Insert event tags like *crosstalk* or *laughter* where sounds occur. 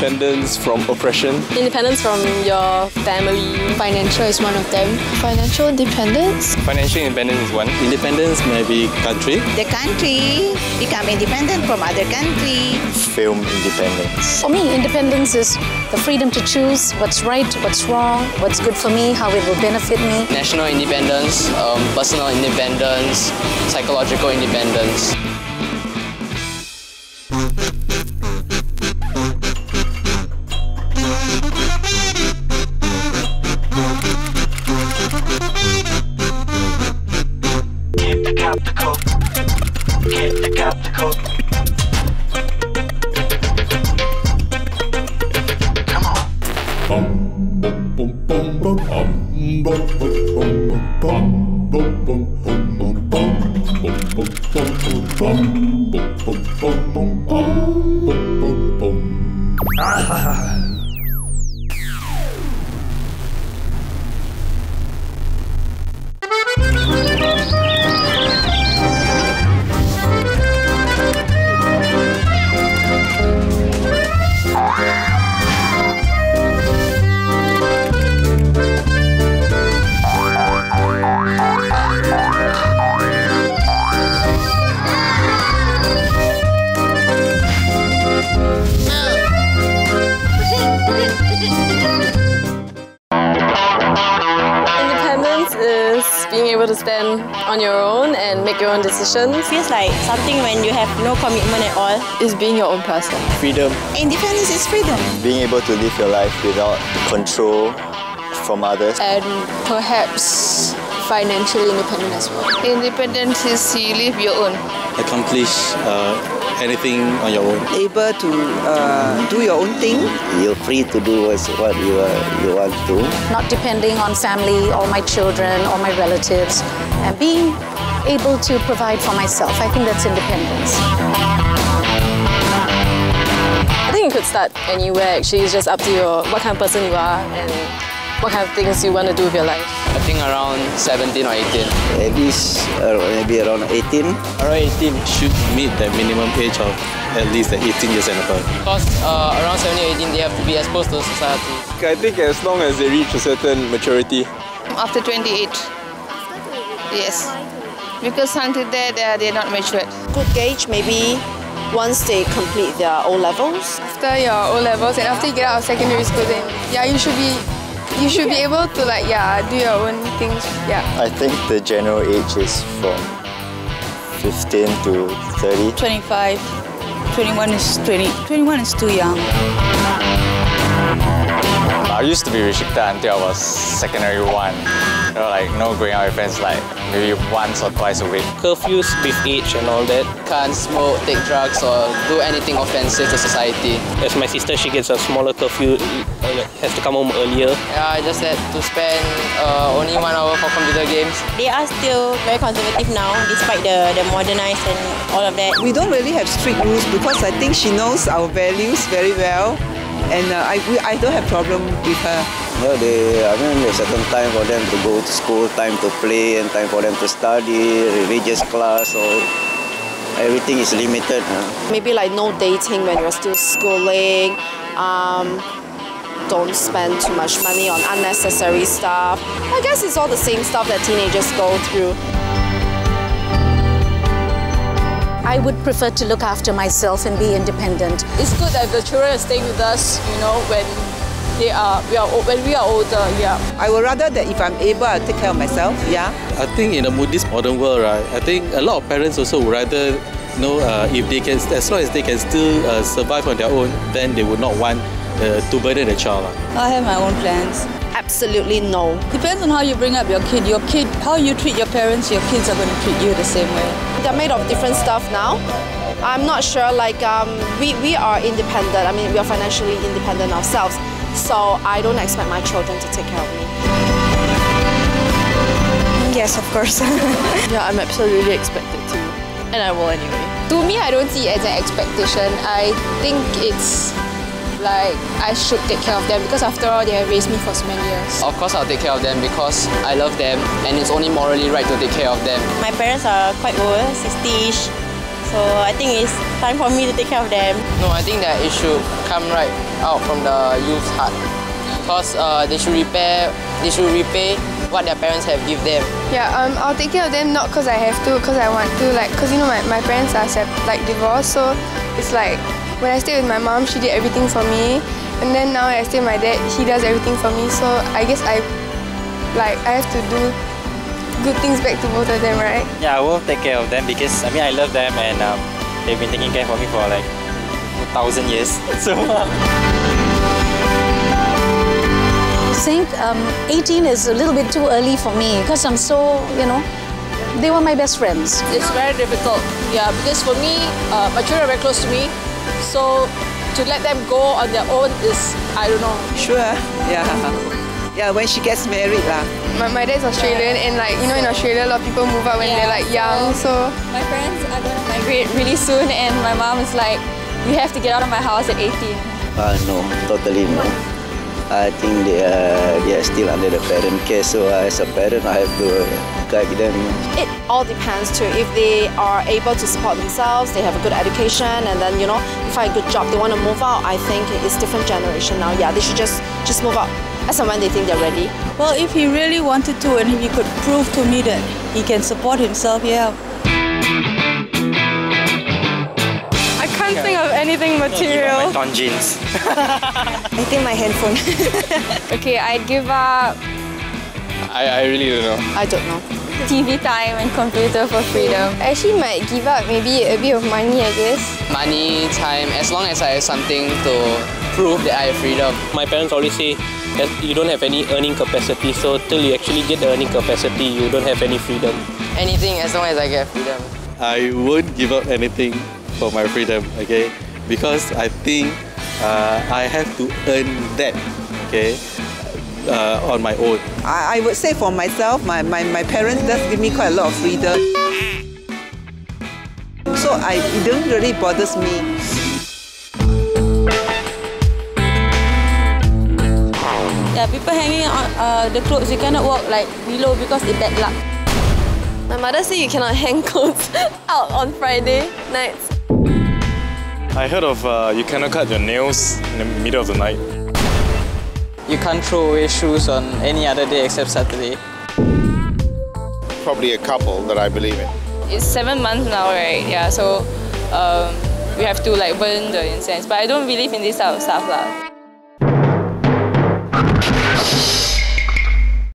Independence from oppression. Independence from your family. Financial is one of them. Financial independence. Financial independence is one. Independence may be country. The country become independent from other country. Film independence. For me, independence is the freedom to choose what's right, what's wrong, what's good for me, how it will benefit me. National independence, um, personal independence, psychological independence. Independence being able to stand on your own and make your own decisions. feels like something when you have no commitment at all. Is being your own person. Freedom. Independence is freedom. Being able to live your life without control from others. And perhaps financially independent as well. Independence is you live your own. Accomplish uh, anything on your own. able to uh, do your own thing. You're free to do what you, uh, you want to. Not depending on family or my children or my relatives, and being able to provide for myself. I think that's independence. I think you could start anywhere actually. It's just up to your what kind of person you are and what kind of things you want to do with your life. I think around 17 or 18. At least uh, maybe around 18. Around 18 should meet the minimum age of at least 18 years and above. Because uh, around 17 or 18, they have to be exposed to society. I think as long as they reach a certain maturity. After 28. Yes. Because until there, they are, they're not matured. Good gauge maybe once they complete their O levels. After your O levels and after you get out of secondary school, then yeah, you should be, you should be able to like yeah do your own things. Yeah. I think the general age is from 15 to 30. 25, 21 is 20. 21 is too young. I used to be restricted until I was secondary one. You know, like no going out with friends like maybe once or twice a week. Curfews with age and all that. Can't smoke, take drugs, or do anything offensive to society. As my sister, she gets a smaller curfew, uh, has to come home earlier. Yeah, I just had to spend uh, only one hour for computer games. They are still very conservative now, despite the, the modernized and all of that. We don't really have strict rules because I think she knows our values very well. And uh, I, we, I don't have problem with her. Yeah, they, I mean, there's certain time for them to go to school, time to play, and time for them to study, religious class, or everything is limited. huh? Maybe like no dating when you're still schooling. Um, don't spend too much money on unnecessary stuff. I guess it's all the same stuff that teenagers go through. I would prefer to look after myself and be independent. It's good that the children are staying with us, you know, when they are we are when we are older. Yeah. I would rather that if I'm able, I'll take care of myself. Yeah. I think in a mo- this modern world, right, I think a lot of parents also would rather know uh, if they can, as long as they can still uh, survive on their own, then they would not want uh, to burden the child. lah. I have my own plans. Absolutely no. Depends on how you bring up your kid. Your kid, how you treat your parents, your kids are going to treat you the same way. They're made of different stuff now. I'm not sure, like, um, we, we are independent. I mean, we are financially independent ourselves. So I don't expect my children to take care of me. Yes, of course. *laughs* yeah, I'm absolutely expected to, and I will anyway. To me, I don't see it as an expectation. I think it's like I should take care of them because after all, they have raised me for so many years. Of course, I'll take care of them because I love them and it's only morally right to take care of them. My parents are quite old, 60-ish. So I think it's time for me to take care of them. No, I think that it should come right out from the youth's heart. Because uh, they should repair, they should repay what their parents have give them. Yeah, um, I'll take care of them not because I have to, because I want to. Like, because you know my, my parents are like divorced, so it's like when I stay with my mom, she did everything for me, and then now I stay with my dad, he does everything for me. So I guess I like I have to do good things back to both of them, right? Yeah, I will take care of them because I mean I love them and um, they've been taking care of me for like a thousand years. *laughs* So. I think um, 18 is a little bit too early for me because I'm so, you know, they were my best friends. It's very difficult, yeah, because for me, uh, my children are very close to me, so to let them go on their own is, I don't know. Sure, *laughs* yeah. Yeah, when she gets married lah. My, my dad's Australian and like, you know in Australia a lot of people move out when yeah, they're like young, so... My friends are going to migrate really soon and my mom is like, you have to get out of my house at 18. Uh, no, totally no. I think they are, they are still under the parent care, so as a parent I have to guide them. It all depends too. If they are able to support themselves, they have a good education, and then you know, find a good job, they want to move out. I think it's different generation now. Yeah, they should just just move out as and when they think they're ready. Well, if he really wanted to, and he could prove to me that he can support himself, yeah. I can't think of anything material. My jeans. *laughs* I think my handphone. *laughs* okay, I'd give up. I, I really don't know. I don't know. TV time and computer for freedom. I actually might give up maybe a bit of money, I guess. Money, time, as long as I have something to prove that I have freedom. My parents always say that you don't have any earning capacity, so till you actually get the earning capacity, you don't have any freedom. Anything as long as I get freedom. I won't give up anything for my freedom, okay? Because I think uh, I have to earn that, okay? Uh, on my own. I, I would say for myself, my, my, my parents does give me quite a lot of freedom. So I, it don't really bothers me. Yeah, people hanging on uh, the clothes, you cannot walk like below because it's bad luck. My mother said you cannot *laughs* hang clothes out on Friday nights. I heard of uh, you cannot cut your nails in the middle of the night. You can't throw away shoes on any other day except Saturday. Probably a couple that I believe in. It's seven months now, right? Yeah, so um, we have to like burn the incense. But I don't believe in this type of stuff. Lah.